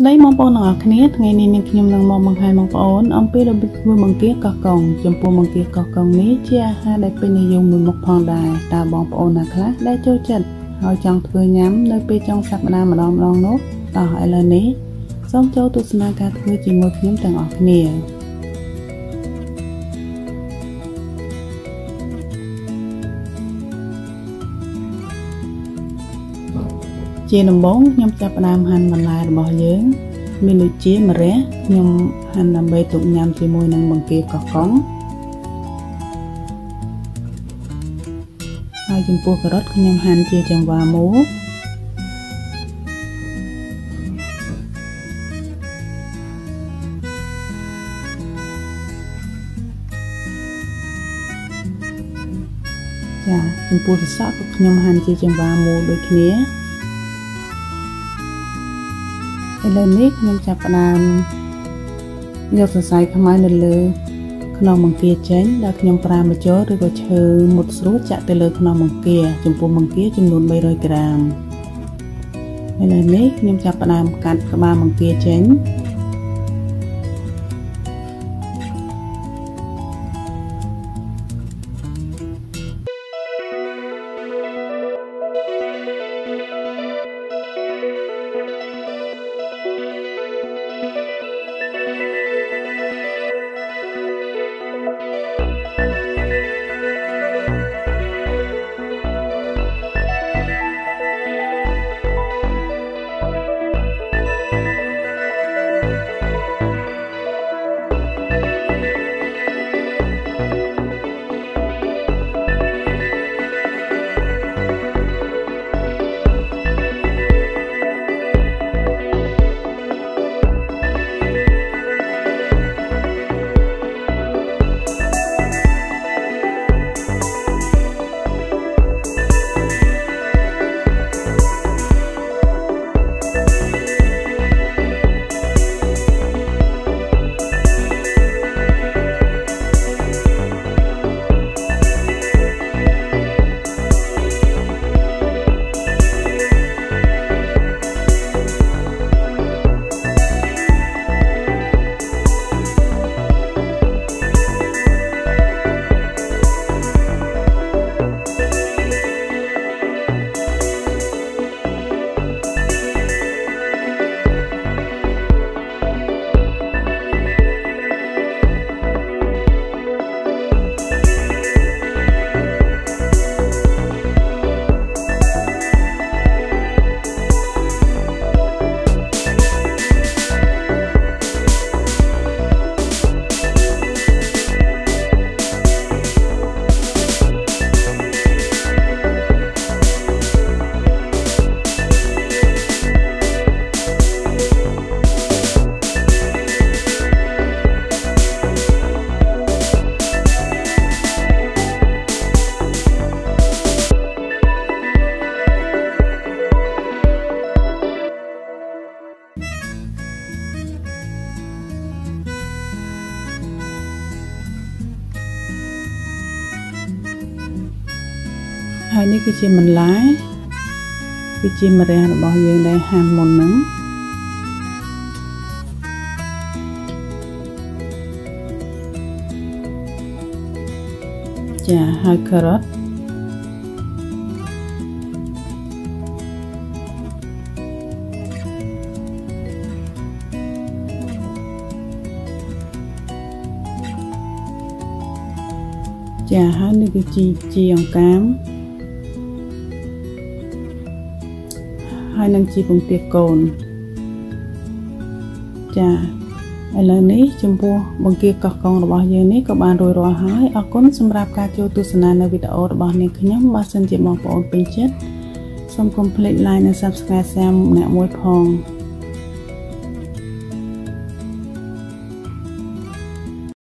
ស្ដីបងប្អូនទាំងអស់គ្នាថ្ងៃនេះនាងខ្ញុំនឹងមកបង្ហាញបងប្អូនអំពីរបៀបធ្វើបង្គាកោះកុងចំពោះបង្គាកោះកុងនេះជាអាហារដែលពេញនិយមមួយមុខផងដែរតើបងប្អូនណាខ្លះដែលចូលចិត្តហើយចង់ធ្វើញ៉ាំនៅពេលចុងសប្តាហ៍ម្ដងម្ដងនោះតោះឥឡូវនេះសូមចូលទស្សនាការធ្វើជាមួយខ្ញុំទាំងអស់គ្នា ជាដំបូងខ្ញុំចាប់ផ្ដើមហាន់បន្លែរបស់យើង មានដូចជាម្រះខ្ញុំហាន់ដើម្បីទុកញ៉ាំជាមួយនឹងបង្គាកោះកុងហើយចំពោះការ៉ុតខ្ញុំហាន់ជាចង្វាមូលចាចំពោះសសក់ក៏ខ្ញុំហាន់ជាចង្វាមូលដូចគ្នា ឥឡូវនេះខ្ញុំចាប់ផ្ដើមយកសរសៃខ្មៅនៅលើក្នុងបង្គាចេញដែលខ្ញុំប្រើម្ជុលឬក៏ឈើមុតស្រួចចាក់ទៅលើក្នុងបង្គាចំពោះបង្គាចំនួន300ក្រាមឥឡូវនេះខ្ញុំចាប់ផ្ដើមកាត់ក្បាលបង្គាចេញ ហើយនេះគឺជាបន្លែគឺជាម្រះរបស់យើងដែលហាន់មុនហ្នឹងចាហើយការ៉ុតចាហើយនេះគឺជាជីអង្កាម ហើយនឹងជីពងទាកូនចាឥឡូវនេះចំពោះបង្គាកោះកុងរបស់យើងនេះក៏បានរួចរាល់ហើយអរគុណសម្រាប់ការចូលទស្សនានៅវីដេអូរបស់នាងខ្ញុំបើសិនជាបងប្អូនពេញចិត្តសូមកុំភ្លេច like និង Subscribe សាមអ្នកមួយផង